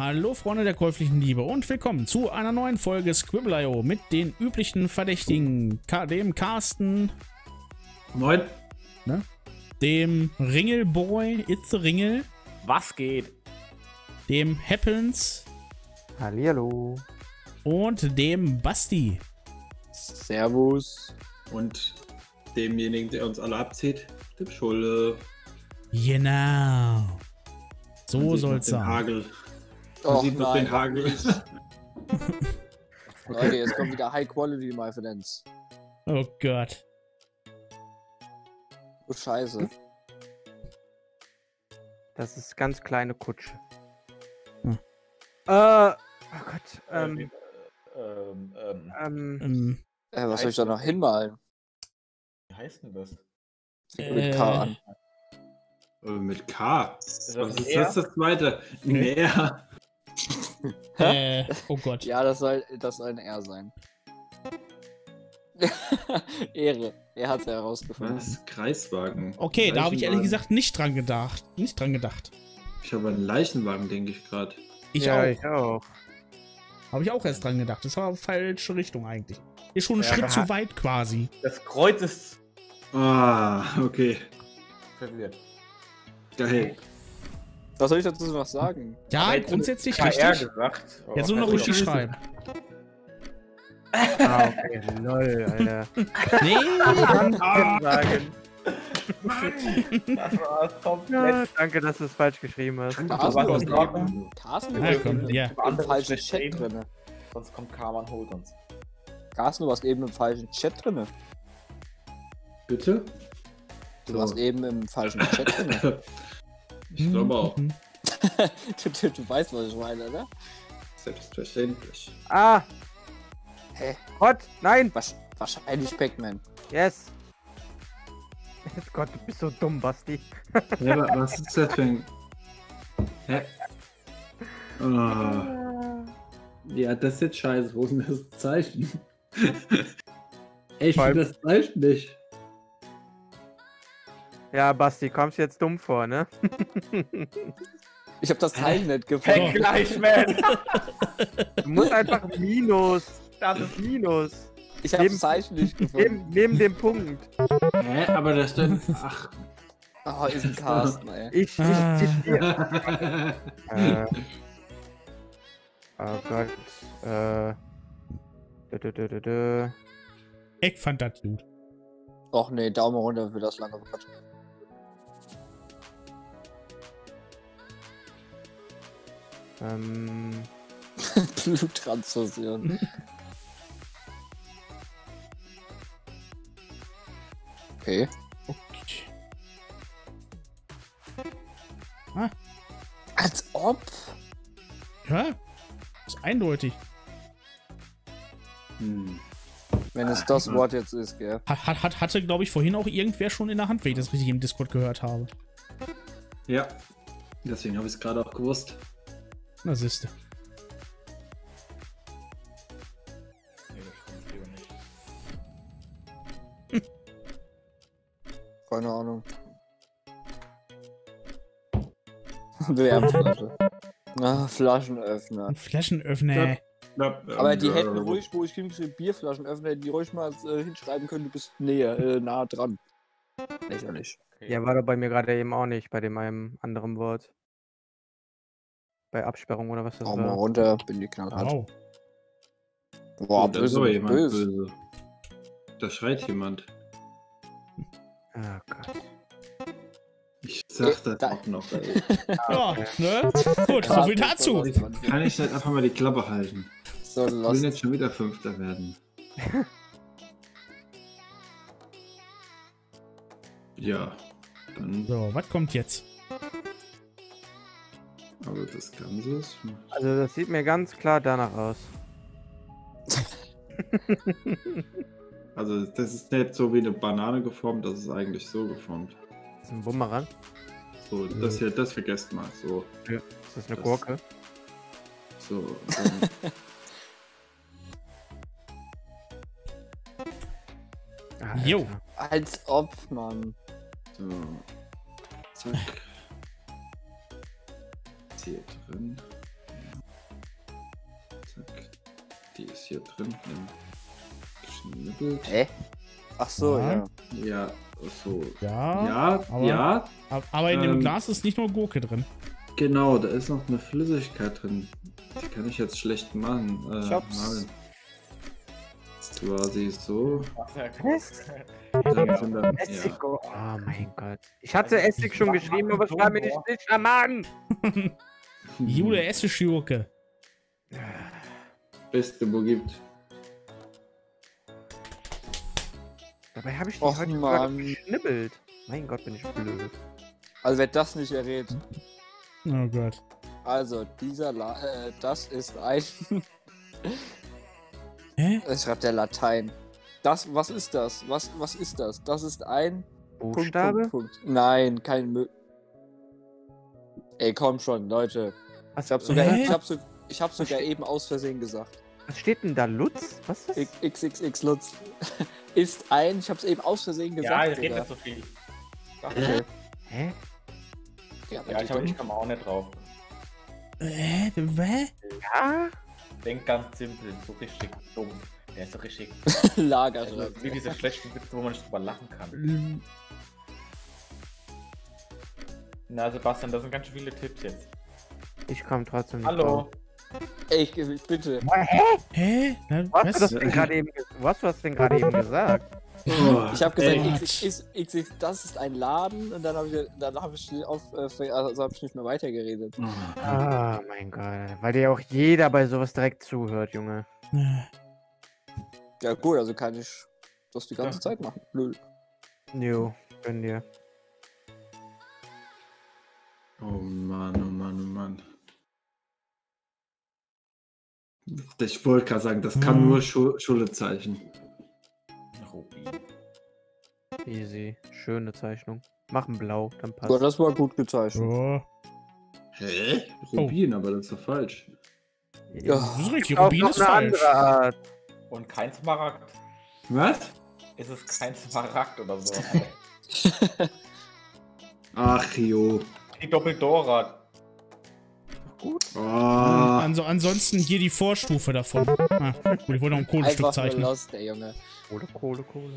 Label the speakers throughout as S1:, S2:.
S1: Hallo Freunde der käuflichen Liebe und willkommen zu einer neuen Folge Scribble.io mit den üblichen Verdächtigen, dem Carsten,
S2: Moin.
S1: ne? dem Ringelboy, It's the Ringel,
S2: Was geht?
S1: dem Happens
S3: Hallihallo.
S1: und dem Basti.
S4: Servus.
S2: Und demjenigen, der uns alle abzieht, dem Schulde.
S1: Genau. So soll's sein.
S2: Hagel. Man
S4: Och
S2: sieht
S4: nein,
S2: den Hagel.
S4: Leute, jetzt kommt wieder High Quality My Evidence.
S1: Oh Gott.
S4: Oh, scheiße.
S3: Das ist ganz kleine Kutsche.
S1: Hm.
S3: Äh, oh Gott. Ähm,
S5: Ähm, ähm,
S3: ähm,
S1: Ähm,
S4: Äh, was soll ich da noch hinmalen?
S5: wie heißt denn das?
S4: Fängt mit K
S1: Äh,
S4: an.
S2: Äh, Mit K.
S5: Ist
S2: Was ist das das zweite? Mehr.
S1: Äh, oh Gott.
S4: Ja, das soll, das soll ein R sein. Ehre. Er hat es herausgefunden.
S2: Was? Kreiswagen.
S1: Okay, da habe ich ehrlich gesagt nicht dran gedacht. Nicht dran gedacht.
S2: Ich habe einen Leichenwagen, denke ich gerade.
S1: Ich
S3: ja,
S1: auch.
S3: ich auch.
S1: Habe ich auch erst dran gedacht. Das war falsche Richtung eigentlich. Ist schon ein
S5: Ja,
S1: Schritt zu weit quasi.
S5: Das Kreuz ist
S2: Ah, okay.
S5: verwirrt.
S2: Geil.
S4: Was soll ich dazu noch sagen?
S1: Ja,
S5: Aber jetzt
S1: grundsätzlich
S5: KR
S1: richtig.
S5: gesagt. aber
S1: Jetzt nur noch richtig schreiben.
S3: Ah, okay. Lol, Alter.
S1: Nee,
S3: Kann sagen.
S5: Das war
S3: Ja,
S5: komplett.
S3: danke, dass du es falsch geschrieben hast.
S4: Carsten,
S5: was
S4: du
S5: ist
S4: hast? Carsten, du
S1: Ja,
S4: warst
S1: komm,
S4: eben
S1: ja.
S4: im, falschen Chat drinne.
S5: Sonst kommt Karma und holt uns.
S4: Carsten, du warst eben im falschen Chat drinne.
S2: Bitte?
S4: Du
S2: So.
S4: warst eben im falschen Chat drinne.
S2: Ich glaube auch.
S1: Mhm.
S4: du, du, du weißt, was ich meine, oder?
S2: Selbstverständlich.
S3: Ah!
S4: Hä?
S3: Gott, nein!
S4: Wasch- Wahrscheinlich Pac-Man.
S3: Yes! Gott, du bist so dumm, Basti.
S2: Ja, aber was ist das für ein. Hä? Ah. Ja, das ist jetzt scheiße. Wo ist denn das Zeichen? Ey, ich finde das Zeichen nicht.
S3: Ja, Basti, kommst jetzt dumm vor, ne?
S4: Ich habe das Teil nicht gefunden.
S5: Hey, gleich, man!
S3: Du musst einfach Minus. Das ist Minus.
S4: Ich habe Zeichen nicht gefunden.
S3: Neben, neben dem Punkt.
S2: Hä? Aber das steht. Ach.
S4: Oh, ist ein Carsten, ey.
S3: Ich, ich,
S1: Ah.
S3: ich, äh, oh Gott. Äh. Dö, dö, dö.
S1: Ich fand das gut.
S4: Och nee, Daumen runter für das lange Wort.
S3: Ähm.
S4: Bluttransfusion. Okay.
S1: Okay.
S4: Als ob.
S1: Ja, ist eindeutig.
S2: Hm.
S4: Wenn es das Wort jetzt ist, gell.
S1: Hat, hat, hat, hatte, glaube ich, vorhin auch irgendwer schon in der Hand, wenn ich das richtig im Discord gehört habe.
S2: Ja. Deswegen habe ich es gerade auch gewusst.
S1: Na, siehste.
S5: Nee.
S4: Keine Ahnung. Wärmflasche. Ah, Flaschenöffner.
S1: Ein Flaschenöffner.
S4: Aber die hätten ruhig, wo ich hingeschrieben Bierflaschenöffner, hätten die ruhig mal äh, hinschreiben können, du bist näher, äh, nah dran. Lächerlich.
S5: Okay.
S3: Ja, war doch bei mir gerade eben auch nicht, bei dem einem anderen Wort. Bei Absperrung oder was das
S4: Daumen
S3: war.
S4: runter, bin die knallhart.
S1: Wow.
S4: Boah,
S2: Oh, da ist
S4: böse,
S2: aber jemand
S4: böse.
S2: böse. Da schreit jemand.
S3: Ah Gott.
S2: Ich sag
S4: Äh,
S2: das
S4: da-
S2: auch noch. Ey.
S1: Ja, ne? Gut, so viel dazu.
S2: Kann ich nicht einfach mal die Klappe halten?
S4: So,
S2: Ich will jetzt schon wieder Fünfter werden. ja, dann.
S1: So, was kommt jetzt?
S2: Aber das Ganze ist.
S3: Also das sieht mir ganz klar danach aus.
S2: Also, das ist nicht so wie eine Banane geformt, das ist eigentlich so geformt.
S3: Das ist ein Bumerang.
S2: So, das hier, das vergesst mal. So,
S3: Ist das eine
S2: Das-
S3: Gurke?
S2: so. Dann,
S3: Ah,
S1: Jo.
S4: Als ob, Mann.
S2: so. Zack. Ist hier drin. Ja. Die ist hier drin. Geschnibbelt.
S4: Hä? Ach so,
S1: Ja.
S4: ja.
S2: Ja, so.
S1: Ja,
S2: Ja,
S1: aber-
S2: ja,
S1: ab- aber in dem
S2: Ähm,
S1: Glas ist nicht nur Gurke drin.
S2: genau, da ist noch eine Flüssigkeit drin. Die kann ich jetzt schlecht machen. Äh,
S4: Ich hab's.
S2: malen. Quasi so.
S5: Ach, ja,
S3: Was?
S2: Dann sind da,
S3: Essig.
S2: ja.
S3: Oh, oh mein Gott. Ich hatte Essig schon geschrieben, aber war mir nicht sicher,
S1: Jule Essiggurke.
S2: Beste, wo gibt.
S3: Dabei habe ich die
S4: Och,
S3: heute gerade
S4: Mann.
S3: geschnibbelt. Mein Gott, bin ich blöd.
S4: Also wer das nicht errät.
S1: Oh Gott.
S4: Also, dieser La äh, das ist ein.
S1: Hä?
S4: Ich schreibt der Latein. Das, was ist das? Was, was ist das? Das ist ein Punkt,
S3: Buchstabe?
S4: Punkt, Punkt. Nein, kein Mö. Ey, komm schon, Leute.
S3: Was,
S4: Ich hab sogar,
S1: Hä?
S4: ich hab so, ich hab sogar eben aus Versehen gesagt.
S3: was steht denn da, Lutz? Was ist das?
S4: XXX Lutz ist ein. Ich hab's eben aus Versehen
S5: Ja,
S4: gesagt.
S5: ihr redet
S4: sogar.
S5: nicht so viel. Ach,
S4: Okay.
S3: Hä?
S4: Ja,
S5: Ja, ich, hab, ich komme auch nicht drauf.
S1: Äh, hä?
S3: Ja?
S5: Denk ganz simpel, so richtig dumm. Der ist so richtig.
S4: Lager
S5: Also, wie diese schlechten Witze, wo man nicht drüber lachen kann. Na, Sebastian, das sind ganz schön viele Tipps jetzt.
S3: Ich komme trotzdem nicht
S5: Hallo.
S3: drauf.
S4: Ey, ich, ich bitte.
S1: Hä? Na,
S3: Wo hast du
S1: was?
S3: denn gerade eben, wo hast du das denn gerade eben gesagt?
S4: Ich habe gesagt, XXX, XX, das ist ein Laden und dann habe ich, dann hab ich, auf, äh, also hab ich nicht mehr weitergeredet.
S2: oh.
S3: Ah, mein Gott. Weil dir auch jeder bei sowas direkt zuhört, Junge.
S4: Ja, gut, also kann ich das die ganze
S5: Ja.
S4: Zeit machen. Null.
S3: Jo, gönn dir.
S2: Oh Mann, oh Mann, oh Mann. Ich wollte gerade sagen, das kann
S1: Hm.
S2: nur Schu Schulezeichen.
S5: Rubin.
S3: Easy. Schöne Zeichnung. Machen blau, dann passt.
S4: Aber das war gut gezeichnet.
S1: Oh,
S2: Hä? Rubin, aber das ist doch falsch.
S4: Ja.
S1: das ist richtig. Rubin ist falsch.
S3: Art.
S5: Und kein Smaragd.
S2: Was?
S5: Ist es kein Smaragd oder so?
S2: Ach jo.
S5: Die Doppeldora.
S2: Oh.
S1: Also ansonsten hier die Vorstufe davon. Ah, gut, ich wollte noch ein
S4: Kohlestück
S1: zeichnen.
S4: Lost, der Junge.
S3: Kohle, Kohle, Kohle.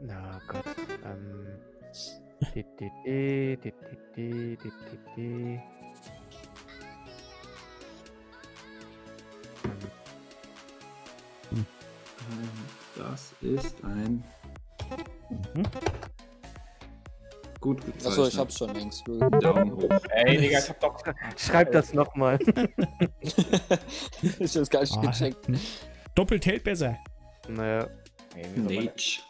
S3: Na Gott. Ähm. di, di, di, di, di, di, hm.
S2: Das ist ein.
S1: Mhm.
S2: Gut gezeichnet.
S4: Achso, ich hab's schon längst.
S2: Daumen hoch.
S5: Ey, Digga, ich hab doch.
S3: Schreib das nochmal.
S4: ich hab's gar nicht
S1: Ah,
S4: gecheckt.
S1: Doppelt hält besser.
S3: naja.
S5: Man-
S2: Nage.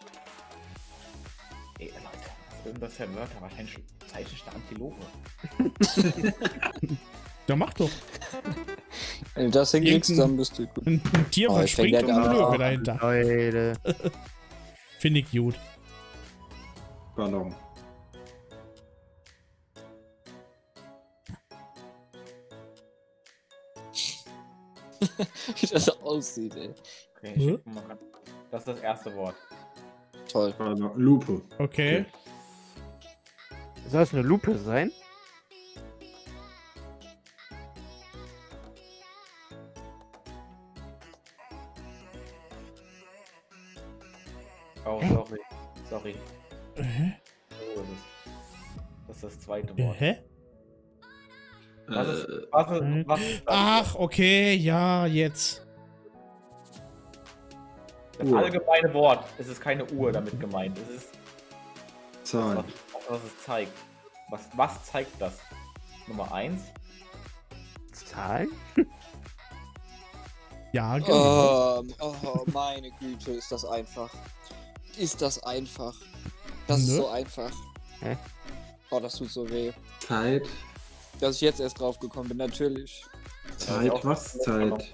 S5: Ey, Leute, was sind das für Wörter? Wahrscheinlich zeichne ich eine Antilope.
S1: Ja, mach doch.
S4: Wenn du das hinkriegst, dann bist du gut.
S1: Ein, ein Tier
S4: Oh,
S1: verspringt und
S4: der
S1: ein
S4: an.
S1: Löwe dahinter.
S3: Leute.
S1: Finde ich gut.
S2: Ballon.
S4: Wie das aussieht, ey.
S5: Okay, ich guck mal. Das ist das erste Wort.
S4: Toll.
S2: Ballon. Lupe.
S1: Okay.
S3: Soll es eine Lupe sein?
S5: Oh, sorry. Sorry.
S1: Hä?
S5: Oh, das, das ist das zweite Wort.
S1: Hä?
S5: Was ist,
S2: Äh,
S5: was ist,
S1: Hm.
S5: was ist?
S1: Ach, okay, ja, jetzt.
S5: Das
S2: Uhr.
S5: allgemeine Wort. Es ist keine Uhr damit gemeint. Es ist,
S2: Zahlen.
S5: was, was es zeigt. Was, was zeigt das? Nummer 1.
S3: Zahlen?
S1: Ja, genau.
S4: Ähm, oh, meine Güte, ist das einfach. Ist das einfach. Das ist
S1: Nö.
S4: so einfach.
S3: Hä?
S4: Oh, das tut so weh.
S2: Zeit.
S4: Dass ich jetzt erst drauf gekommen bin, natürlich.
S2: Zeit. Was? Zeit.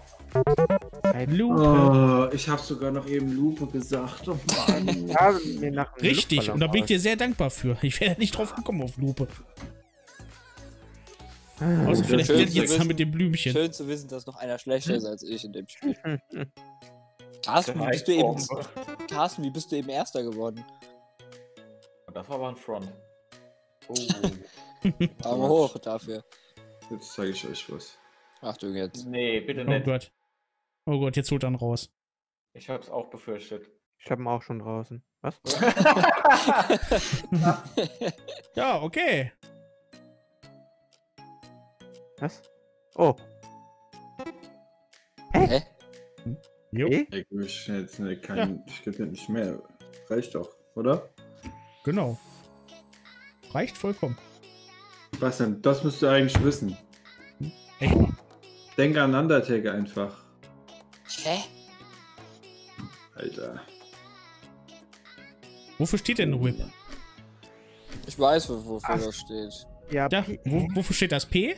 S3: Zeit.
S1: Lupe.
S2: Oh, ich habe sogar noch eben Lupe gesagt. Oh Mann.
S3: Ja,
S1: Richtig, und da bin ich dir sehr dankbar für. Ich wäre nicht drauf gekommen auf Lupe.
S3: Ah,
S1: Außer vielleicht jetzt
S4: wissen.
S1: mit dem Blümchen.
S4: Schön zu wissen, dass noch einer schlechter ist als ich in dem Spiel. Carsten, wie bist du eben. Carsten, wie bist du eben Erster geworden?
S5: Das war aber ein Front. Oh.
S4: Daumen hoch dafür.
S2: Jetzt zeige ich euch was.
S4: Achtung jetzt.
S5: Nee, bitte
S1: Oh
S5: nicht.
S1: Gott. Oh Gott, jetzt holt er ihn raus.
S5: Ich hab's auch befürchtet.
S3: Ich habe ihn auch schon draußen. Was?
S1: Ja, okay.
S3: Was? Oh.
S4: Hä?
S1: Jo,
S3: Eh?
S2: Ich jetzt ne, kein, ich gebe nicht mehr. Reicht doch, oder?
S1: genau. Reicht vollkommen.
S2: Bastian, das müsst ihr eigentlich wissen.
S1: Echt mal.
S2: Denke an Undertaker einfach.
S4: Hä?
S2: Alter.
S1: Wofür steht denn Whip?
S4: Ich weiß, wo- wofür
S3: Ach.
S4: das steht.
S1: Ja,
S3: Ja,
S1: wo, wofür steht das P?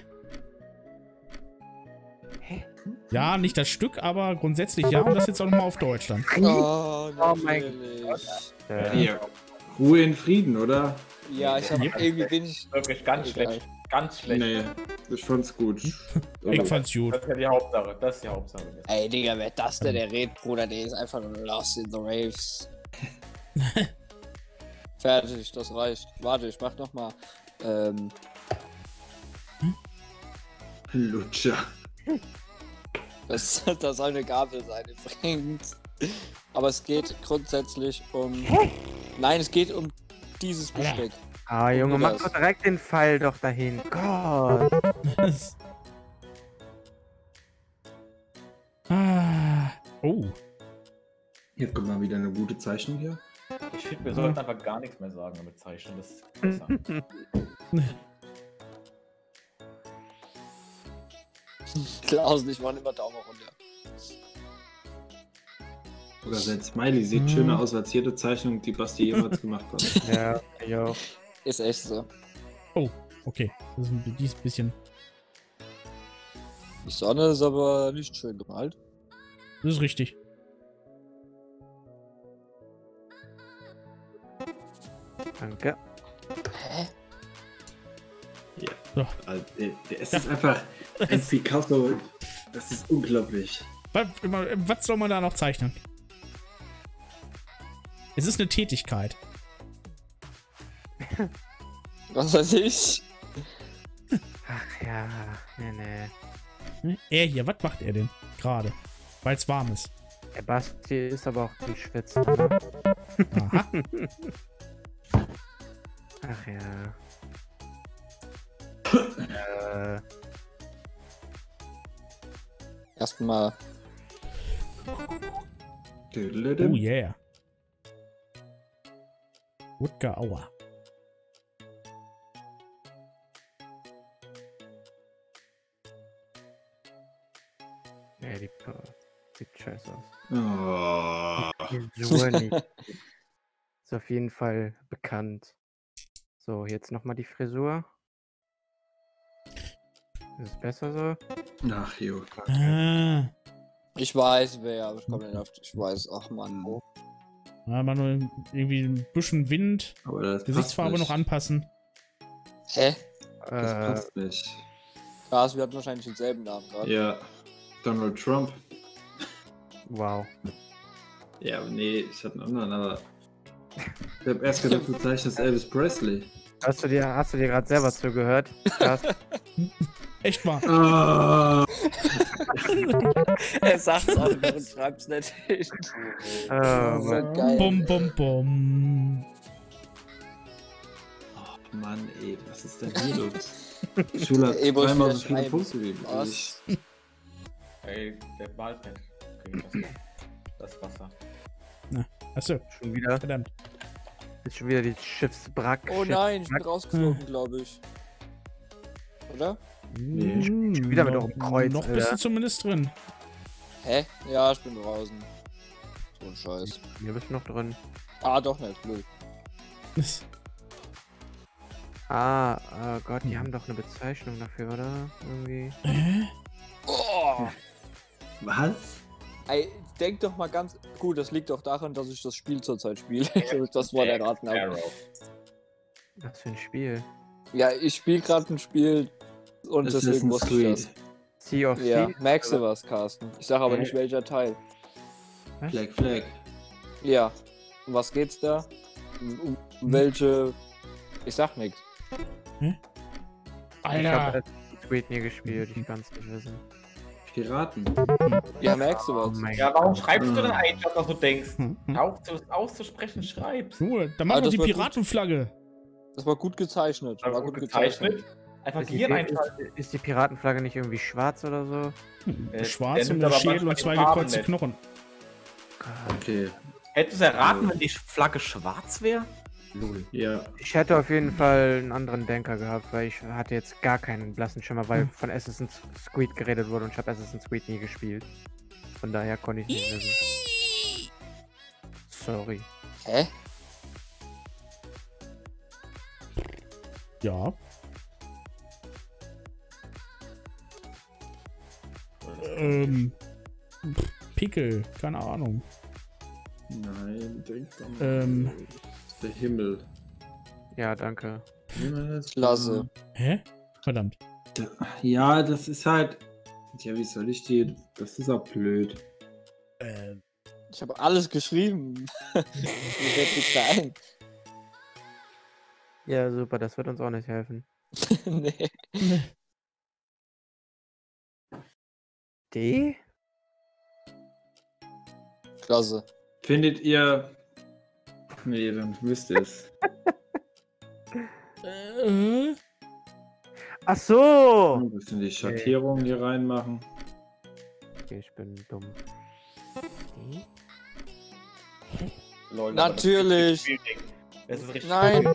S3: Hä?
S1: Ja, nicht das Stück, aber grundsätzlich ja. Und das jetzt auch nochmal auf Deutschland.
S4: Oh,
S3: Oh mein. Äh,
S2: Hier. Ruhe in Frieden, oder?
S4: Ja, ich hab
S1: Yep.
S4: irgendwie bin ich.
S5: Wirklich ganz
S4: Egal.
S5: schlecht. Ganz schlecht.
S2: Nee, ich fand's gut.
S1: Ich fand's gut.
S5: Das ist ja die Hauptsache. Das ist die Hauptsache.
S4: Ey, Digga, wer das denn? Der redet, Bruder, der ist einfach nur lost in the waves. Fertig, das reicht. Warte, ich mach noch mal. Ähm,
S2: Lutscher.
S4: das, das soll eine Gabel sein übrigens. Aber es geht grundsätzlich um. Nein, es geht um dieses Besteck.
S3: ah, Junge,
S4: Guck
S3: mach
S4: das.
S3: doch direkt den Pfeil doch dahin. Gott.
S1: ah. Oh.
S2: Jetzt kommt mal wieder eine gute Zeichnung hier.
S5: Ich finde, wir sollten einfach gar nichts mehr sagen damit zeichnen. Das ist besser.
S4: Klaus ich machen immer Daumen runter.
S2: Oder sein Smiley sieht
S1: Mhm.
S2: schöner aus als jede Zeichnung, die Basti jemals gemacht hat.
S3: ja, ich auch.
S4: Ist echt so.
S1: Okay. Das ist ein, die ist ein bisschen.
S4: Die Sonne ist aber nicht schön gemalt.
S1: Das ist richtig.
S3: Danke.
S4: Hä?
S2: Also, der, der, es ist einfach ein Picasso. Das ist unglaublich.
S1: Was, was soll man da noch zeichnen? Es ist eine Tätigkeit.
S4: Was weiß ich?
S3: Ach ja, nee, nee.
S1: Hm? Er hier, was macht er denn gerade? Weil es warm ist.
S3: Der Basti ist aber auch geschwitzt.
S1: Aha.
S3: Ach ja. äh,
S4: Erstmal.
S1: Oh yeah. Wutger Aua.
S3: nee, die sieht scheiße aus.
S2: Oh.
S3: Frisur nicht. Ist auf jeden Fall bekannt. So, jetzt nochmal die Frisur. Ist es besser so?
S2: Ach, jo.
S1: Ah.
S4: Ich weiß wer, aber ich komme nicht auf. Ich weiß, ach man.
S1: Ja, mal nur irgendwie ein bisschen Wind,
S2: Aber das
S1: Gesichtsfarbe
S2: passt
S1: noch anpassen.
S4: Hä?
S2: Das
S3: Äh,
S2: passt nicht.
S4: Krass, wir hatten wahrscheinlich denselben Namen gerade.
S2: Ja. Donald Trump.
S3: wow.
S2: Ja, aber nee, ich hatte einen anderen, aber. Ich hab erst gedacht, du zeichnest Elvis Presley.
S3: Hast du dir, hast du dir gerade selber zugehört? Krass.
S1: Echt mal.
S4: Er sagt's auch nicht und schreibt's nicht hin.
S3: Oh,
S4: Das ist
S3: Mann.
S4: so geil.
S1: Bum, bum, bum.
S2: Oh Mann, ey, was ist denn hier los? Schule hat
S4: ich
S2: zweimal so viele. Punkte wie
S4: Was?
S2: ich.
S5: Ey, der. Okay, das, Wasser.
S1: Achso,
S3: Schon wieder.
S1: verdammt.
S3: Ist schon wieder die Schiffsbrack.
S4: Oh nein, ich bin rausgeflogen, glaube ich. Oder?
S2: Nee.
S3: Schon wieder mit dem Kreuz,
S1: Noch bist du zumindest drin.
S4: Hä? Ja, ich bin draußen. So ein Scheiß.
S3: Hier bist du noch drin.
S4: Ah, doch nicht. Null.
S1: Das-
S3: Ah, oh Gott, die haben doch eine Bezeichnung dafür, oder? Irgendwie.
S1: Hä?
S4: Oh!
S2: Was?
S4: Ey, denk doch mal ganz. Gut, das liegt doch daran, dass ich das Spiel zurzeit spiele. das erraten habe.
S5: Arrow.
S3: Was für ein Spiel.
S4: Ja, ich spiele gerade ein Spiel und deswegen
S2: Assassin's
S4: wusste ich das.
S3: Sea of
S4: Ja,
S3: Thieves?
S4: merkst du was, Carsten? Ich sag aber
S3: Hä?
S4: nicht welcher Teil.
S3: Was?
S2: Flag, Flag.
S4: Ja. Um was geht's da? Um,
S3: Hm.
S4: welche. Ich sag nix.
S3: Ich
S1: Alter.
S3: hab, Squid nie gespielt, ich kann es nicht wissen.
S2: Piraten.
S4: Ja, merkst du
S3: Oh
S4: was?
S3: mein
S5: Ja, warum schreibst du denn eigentlich, was du denkst?
S1: Hm, hm.
S5: Auf, auszusprechen schreibst.
S1: Nur, dann
S4: Ah,
S1: machen wir
S4: das
S1: die
S4: war gut.
S1: Piratenflagge.
S4: Das war gut gezeichnet. War gut gezeichnet.
S5: Einfach
S3: ist die,
S5: hier
S3: ist,
S5: einschalten.
S3: ist die Piratenflagge nicht irgendwie schwarz oder so?
S1: Hm,
S5: Äh,
S1: Schwarz
S5: der
S1: und
S5: aber
S1: Schädel und zwei gekreuzte
S5: nicht.
S1: Knochen.
S2: Okay.
S5: Hättest du erraten, wenn die Flagge schwarz wäre?
S3: Lul.
S2: Ja.
S3: Ich hätte auf jeden Fall einen anderen Denker gehabt, weil ich hatte jetzt gar keinen blassen Schimmer, weil
S1: Hm.
S3: von Assassin's Creed geredet wurde und ich habe Assassin's Creed nie gespielt. Von daher konnte ich nicht wissen. Sorry.
S4: Hä?
S1: Ja. Ähm. Pickel, keine Ahnung.
S2: Nein, denk doch mal.
S1: Ähm.
S2: Der Himmel.
S3: Ja, danke.
S2: Himmel ist
S4: Klasse.
S1: Hä? Verdammt.
S2: Da- Ja, das ist halt. Ja, wie soll ich die. Das ist auch blöd.
S1: Äh,
S4: Ich habe alles geschrieben.
S3: Ja, super, das wird uns auch nicht helfen.
S4: nee.
S3: D?
S4: Klasse.
S2: Findet ihr. Nee, dann wisst ihr es.
S3: Ach so!
S2: Ein bisschen die Schattierung hier reinmachen.
S3: Okay, ich bin dumm. D?
S5: Lol,
S4: Natürlich.
S5: Das es ist richtig.
S4: Nein!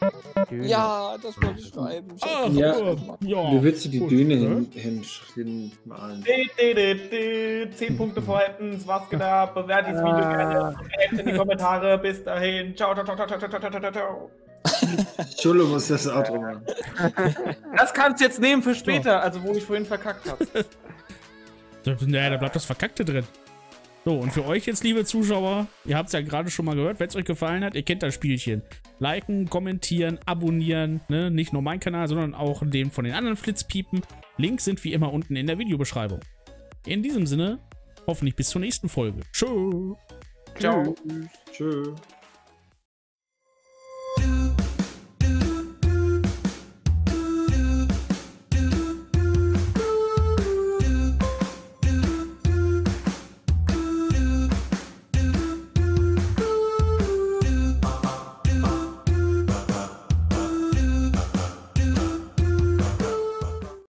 S3: Döne.
S4: Ja, das wollte ich schreiben.
S1: Ach,
S2: ja.
S1: ja.
S2: Du willst du die
S1: Gut,
S2: Döne
S1: ne?
S2: hinschmalen. Hin
S5: hin Zehn Punkte vorhättens, was geht ab? Bewertet dieses Video ah. gerne. In die Kommentare. Bis dahin. Ciao, ciao, ciao, ciao, ciao, ciao, ciao, ciao.
S2: Entschuldigung, muss das Outro machen.
S5: Das kannst du jetzt nehmen für später, also wo ich vorhin verkackt habe.
S1: Naja, da bleibt das Verkackte drin. So, und für euch jetzt, liebe Zuschauer, ihr habt es ja gerade schon mal gehört, wenn es euch gefallen hat, ihr kennt das Spielchen. Liken, kommentieren, abonnieren, ne? nicht nur meinen Kanal, sondern auch den von den anderen Flitzpiepen. Links sind wie immer unten in der Videobeschreibung. In diesem Sinne, hoffentlich bis zur nächsten Folge. Tschö.
S5: Ciao.
S2: Tschüss.